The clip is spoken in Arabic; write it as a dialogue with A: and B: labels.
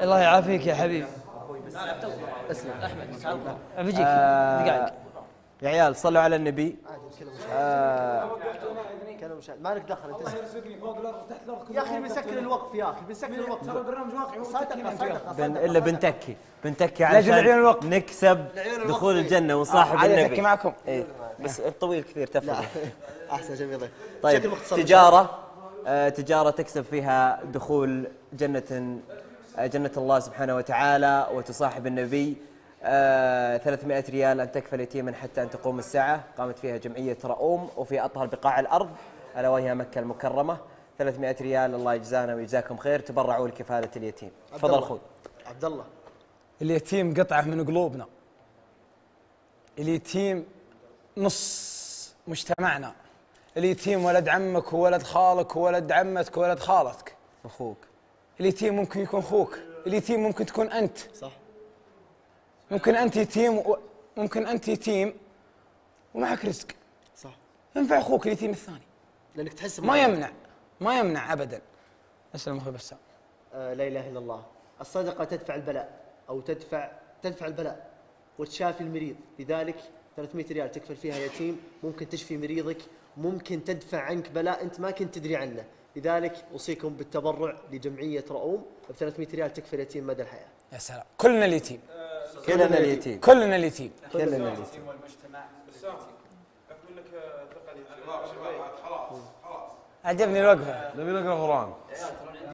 A: الله يعافيك يا حبيبي.
B: اسلم
A: احمد بيجيك
B: آه،
A: دقائق.
B: يا عيال صلوا على النبي.
C: كلام مشاهد ما لك دخل انت يا أخي بنسكر الوقف يا أخي بنسكر الوقف.
D: ترى البرنامج واقعي
C: صدق صدق
B: بن إلا بنتكي. بنتكي علشان
A: الوقت.
B: نكسب دخول الجنة ونصاحب
A: عادي
B: النبي.
A: اتكي معكم.
B: إيه. بس الطويل كثير تفضل.
C: أحسن جميل. بشكل
B: طيب تجارة. آه، تجارة تكسب فيها دخول جنة آه، جنة الله سبحانه وتعالى وتصاحب النبي آه، 300 ريال أن تكفل يتيما حتى أن تقوم الساعة. قامت فيها جمعية رؤوم وفي أطهر بقاع الأرض ألا وهي مكة المكرمة. 300 ريال الله يجزانا ويجزاكم خير. تبرعوا لكفالة اليتيم. تفضل. أخوي.
C: عبد الله.
A: اليتيم قطعة من قلوبنا. اليتيم نص مجتمعنا. اليتيم ولد عمك وولد خالك وولد عمتك وولد خالتك.
B: أخوك.
A: اليتيم ممكن يكون أخوك اليتيم ممكن تكون أنت.
C: صح.
A: ممكن أنت يتيم و... ممكن أنت يتيم ومعك رزق.
C: صح.
A: ينفع أخوك اليتيم الثاني.
C: لأنك تحس
A: ما. يمنع ما يمنع ابدا. اسلم أخوي بسام.
C: آه لا إله إلا الله. الصدقة تدفع البلاء أو تدفع تدفع البلاء وتشافي المريض. لذلك 300 ريال تكفل فيها يتيم ممكن تشفي مريضك ممكن تدفع عنك بلاء أنت ما كنت تدري عنه. لذلك أوصيكم بالتبرع لجمعية رؤوم ب 300 ريال تكفل يتيم مدى الحياة.
A: يا سلام. كلنا اليتيم.
B: كلنا اليتيم.
A: كلنا اليتيم.
B: كلنا اليتيم.
A: عجبني الوقفه
E: نبي نقرأ قران